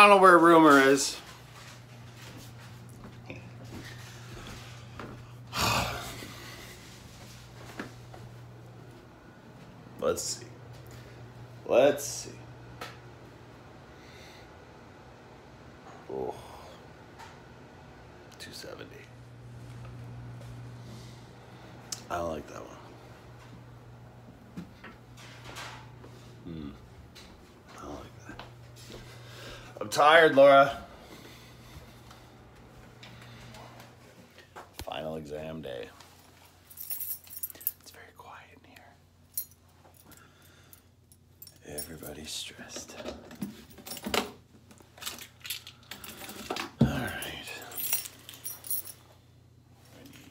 I don't know where rumor is. Let's see. Let's see. Oh. 270. I like that one. Hmm. I don't like that. I'm tired, Laura. Final exam day. It's very quiet in here. Everybody's stressed. All right. I need.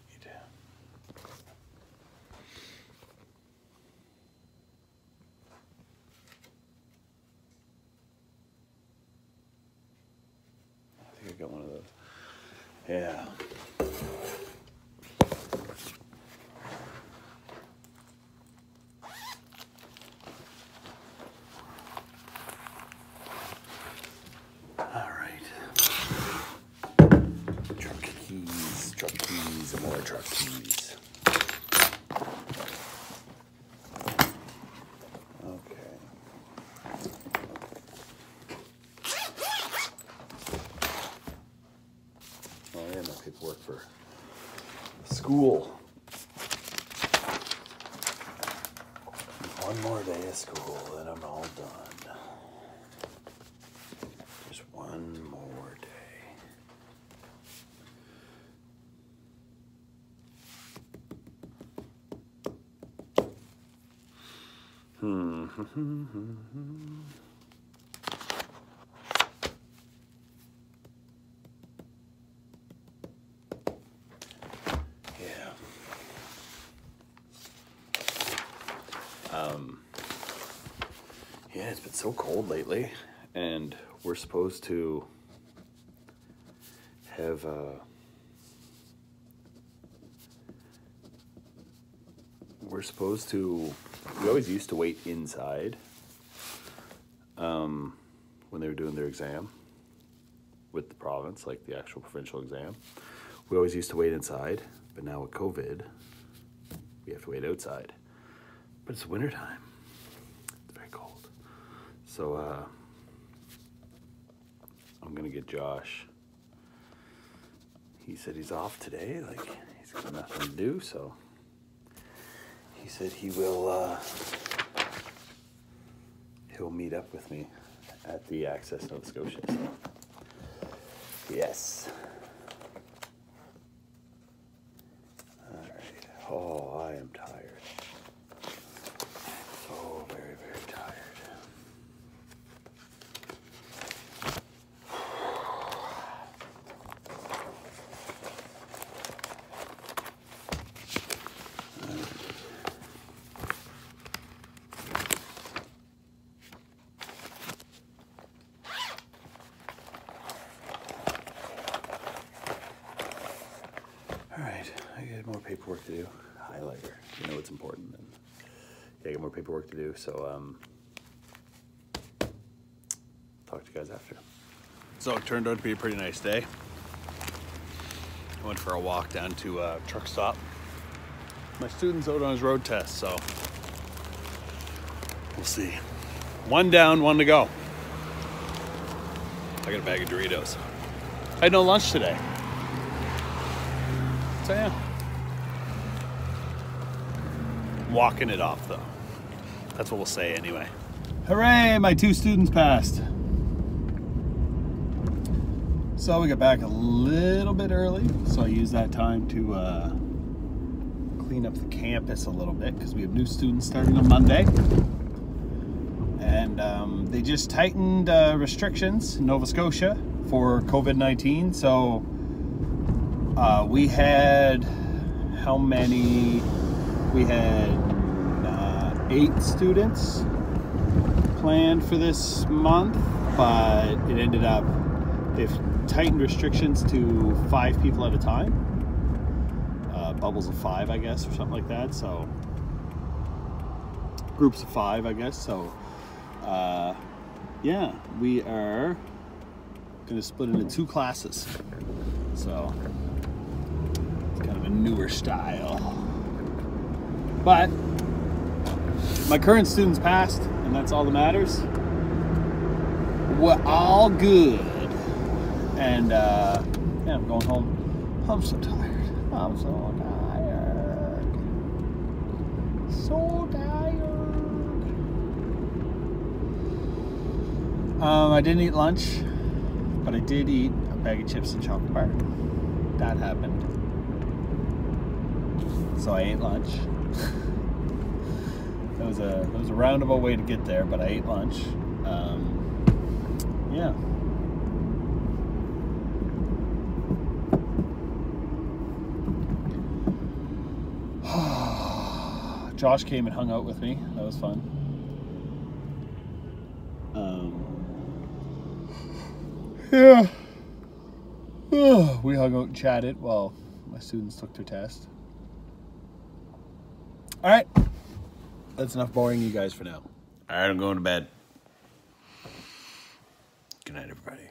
I think I got one of those. Yeah. All right. Truck keys, truck keys, more truck keys. Okay. Oh, I got no paperwork for school. One more day of school, then I'm all done. Just one more day. Hmm. Yeah. Um, yeah, it's been so cold lately, and we're supposed to have uh, we're supposed to. We always used to wait inside um, when they were doing their exam with the province, like the actual provincial exam. We always used to wait inside, but now with COVID, we have to wait outside. But it's wintertime. It's very cold. So uh, I'm gonna get Josh. He said he's off today, like he's got nothing to do, so he said he will uh, he'll meet up with me at the Access Nova Scotia. So. Yes. All right. Oh, I am tired. So very, very tired. All right, I got more paperwork to do. Highlighter. You know what's important. Then. Yeah, I got more paperwork to do. So, um, talk to you guys after. So it turned out to be a pretty nice day. I went for a walk down to a truck stop. My student's out on his road test, so we'll see. One down, one to go. I got a bag of Doritos. I had no lunch today. Walking it off though. That's what we'll say anyway. Hooray, my two students passed. So we got back a little bit early, so I used that time to uh, clean up the campus a little bit because we have new students starting on Monday. And um, they just tightened uh, restrictions in Nova Scotia for COVID 19. So uh, we had how many? We had uh, eight students planned for this month, but it ended up they've tightened restrictions to five people at a time. Uh, bubbles of five, I guess, or something like that. So groups of five, I guess. So uh, yeah, we are Gonna split into two classes. So it's kind of a newer style. But my current students passed, and that's all that matters. We're all good. And uh, yeah, I'm going home. I'm so tired. I'm so tired. So tired. Um, I didn't eat lunch, but I did eat a bag of chips and chocolate bar. That happened. So I ate lunch. That was a that was a roundabout way to get there, but I ate lunch. Um, yeah. Josh came and hung out with me. That was fun. Um, yeah. we hung out and chatted while my students took their test. All right. That's enough boring you guys for now. All right, I'm going to bed. Good night, everybody.